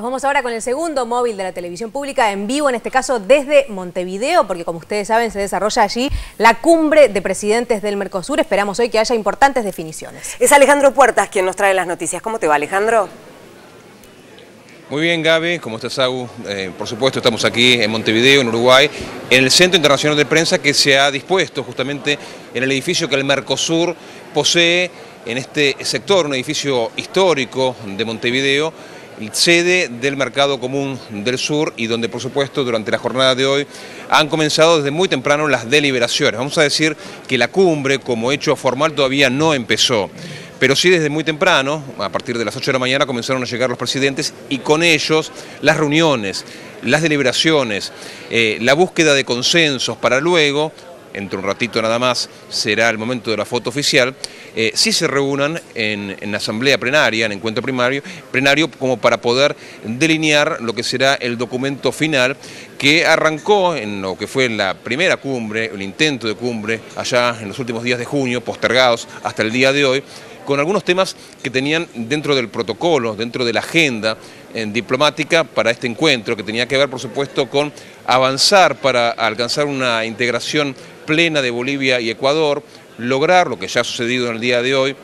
Nos vamos ahora con el segundo móvil de la televisión pública en vivo, en este caso desde Montevideo, porque como ustedes saben se desarrolla allí la cumbre de presidentes del Mercosur. Esperamos hoy que haya importantes definiciones. Es Alejandro Puertas quien nos trae las noticias. ¿Cómo te va Alejandro? Muy bien, Gaby, ¿cómo estás, Agu? Eh, por supuesto, estamos aquí en Montevideo, en Uruguay, en el Centro Internacional de Prensa que se ha dispuesto justamente en el edificio que el Mercosur posee en este sector, un edificio histórico de Montevideo, sede del Mercado Común del Sur y donde por supuesto durante la jornada de hoy han comenzado desde muy temprano las deliberaciones. Vamos a decir que la cumbre como hecho formal todavía no empezó. Pero sí desde muy temprano, a partir de las 8 de la mañana, comenzaron a llegar los presidentes y con ellos las reuniones, las deliberaciones, eh, la búsqueda de consensos para luego entre un ratito nada más será el momento de la foto oficial, eh, si se reúnan en, en, asamblea plenaria, en encuentro primario, plenario, como para poder delinear lo que será el documento final que arrancó en lo que fue la primera cumbre, el intento de cumbre, allá en los últimos días de junio, postergados hasta el día de hoy, con algunos temas que tenían dentro del protocolo, dentro de la agenda en eh, diplomática para este encuentro, que tenía que ver, por supuesto, con avanzar para alcanzar una integración plena de Bolivia y Ecuador, lograr lo que ya ha sucedido en el día de hoy,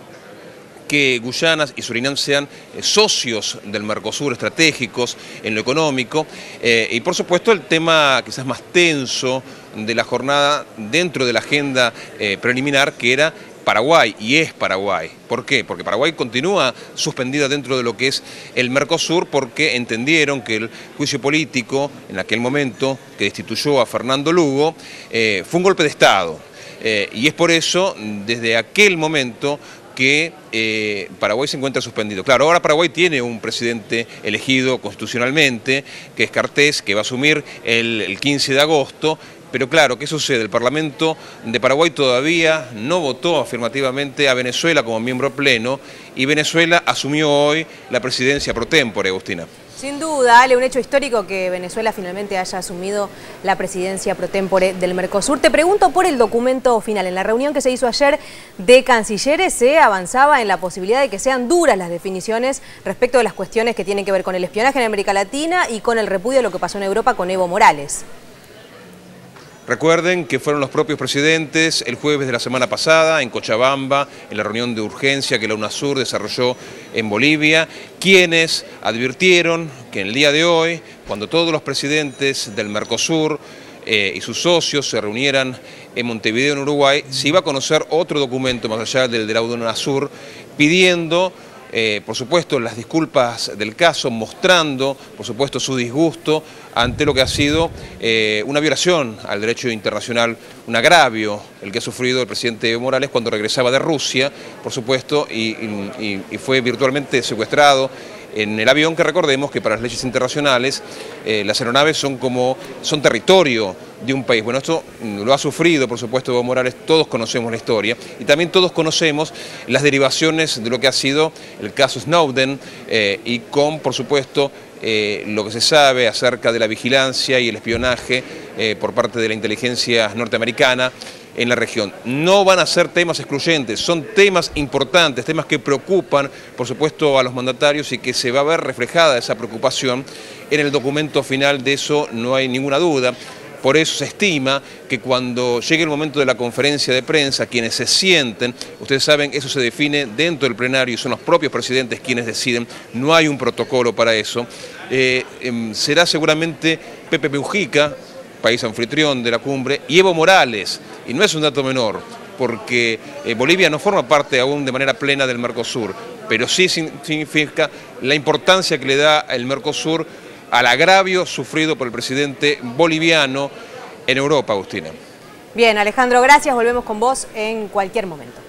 que Guyana y Surinam sean eh, socios del Mercosur estratégicos en lo económico eh, y por supuesto el tema quizás más tenso de la jornada dentro de la agenda eh, preliminar que era Paraguay y es Paraguay. ¿Por qué? Porque Paraguay continúa suspendida dentro de lo que es el Mercosur porque entendieron que el juicio político en aquel momento que destituyó a Fernando Lugo eh, fue un golpe de Estado. Eh, y es por eso, desde aquel momento, que eh, Paraguay se encuentra suspendido. Claro, ahora Paraguay tiene un presidente elegido constitucionalmente, que es Cartés, que va a asumir el, el 15 de agosto, pero claro, ¿qué sucede? El Parlamento de Paraguay todavía no votó afirmativamente a Venezuela como miembro pleno y Venezuela asumió hoy la presidencia pro tempore, Agustina. Sin duda, Ale, un hecho histórico que Venezuela finalmente haya asumido la presidencia pro tempore del Mercosur. Te pregunto por el documento final. En la reunión que se hizo ayer de cancilleres se avanzaba en la posibilidad de que sean duras las definiciones respecto de las cuestiones que tienen que ver con el espionaje en América Latina y con el repudio de lo que pasó en Europa con Evo Morales. Recuerden que fueron los propios presidentes el jueves de la semana pasada en Cochabamba, en la reunión de urgencia que la UNASUR desarrolló en Bolivia, quienes advirtieron que en el día de hoy, cuando todos los presidentes del Mercosur eh, y sus socios se reunieran en Montevideo, en Uruguay, se iba a conocer otro documento más allá del de la UNASUR pidiendo eh, por supuesto, las disculpas del caso, mostrando, por supuesto, su disgusto ante lo que ha sido eh, una violación al derecho internacional, un agravio, el que ha sufrido el presidente Evo Morales cuando regresaba de Rusia, por supuesto, y fue virtualmente secuestrado en el avión que recordemos que para las leyes internacionales eh, las aeronaves son como son territorio de un país. Bueno, esto mm, lo ha sufrido, por supuesto, Evo Morales, todos conocemos la historia y también todos conocemos las derivaciones de lo que ha sido el caso Snowden eh, y con, por supuesto, eh, lo que se sabe acerca de la vigilancia y el espionaje por parte de la inteligencia norteamericana en la región. No van a ser temas excluyentes, son temas importantes, temas que preocupan, por supuesto, a los mandatarios y que se va a ver reflejada esa preocupación en el documento final, de eso no hay ninguna duda. Por eso se estima que cuando llegue el momento de la conferencia de prensa, quienes se sienten, ustedes saben, eso se define dentro del plenario y son los propios presidentes quienes deciden, no hay un protocolo para eso, eh, em, será seguramente Pepe Mujica, país anfitrión de la cumbre, y Evo Morales, y no es un dato menor, porque eh, Bolivia no forma parte aún de manera plena del Mercosur, pero sí significa la importancia que le da el Mercosur al agravio sufrido por el presidente boliviano en Europa, Agustina. Bien, Alejandro, gracias. Volvemos con vos en cualquier momento.